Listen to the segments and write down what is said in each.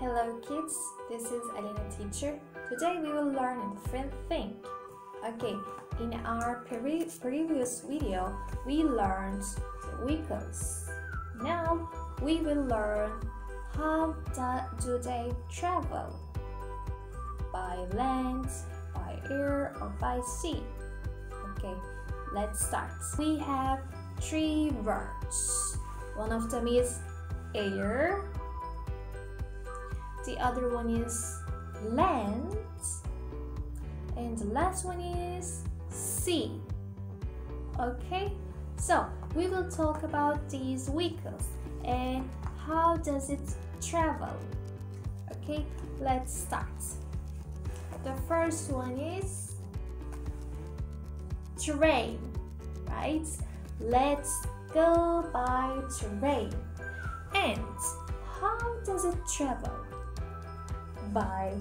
Hello kids, this is Aleyna teacher. Today we will learn a different thing. Okay, in our pre previous video, we learned the vehicles. Now we will learn how do they travel? By land, by air or by sea? Okay, let's start. We have three words. One of them is air, the other one is land and the last one is sea. Okay so we will talk about these vehicles and how does it travel. Okay let's start. The first one is train right? Let's go by train. And how does it travel by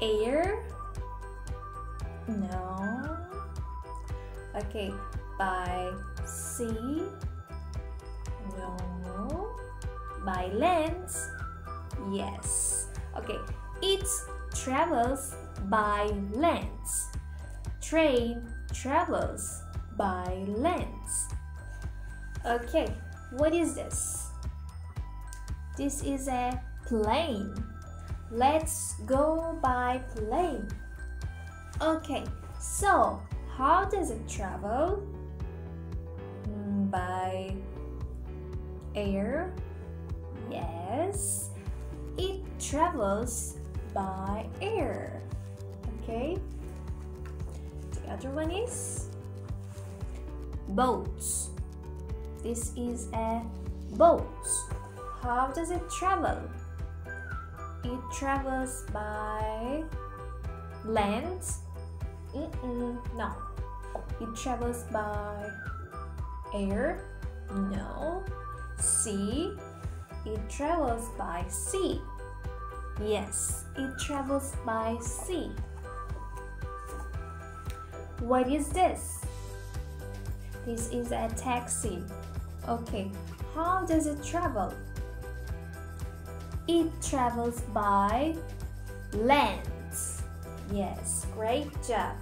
air? No. Okay, by sea? No. By land? Yes. Okay, it travels by land. Train travels by land. Okay, what is this? This is a plane. Let's go by plane. Okay, so how does it travel? Mm, by air? Yes, it travels by air. Okay, the other one is boats. This is a boat. How does it travel? It travels by land? Mm -mm, no. It travels by air? No. Sea? It travels by sea. Yes, it travels by sea. What is this? This is a taxi. Okay, how does it travel? It travels by land. Yes, great job.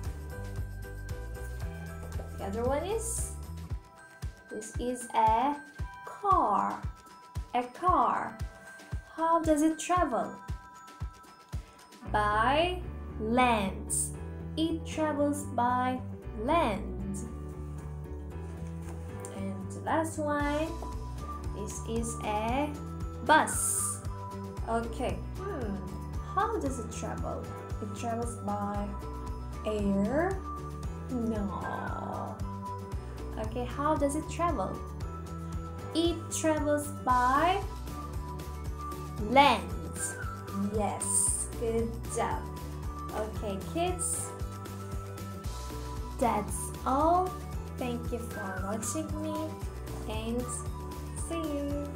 The other one is this is a car. A car. How does it travel? By land. It travels by land. And the last one, this is a bus. Okay, hmm, how does it travel? It travels by air? No. Okay, how does it travel? It travels by land. Yes, good job. Okay, kids, that's all. Thank you for watching me and see you.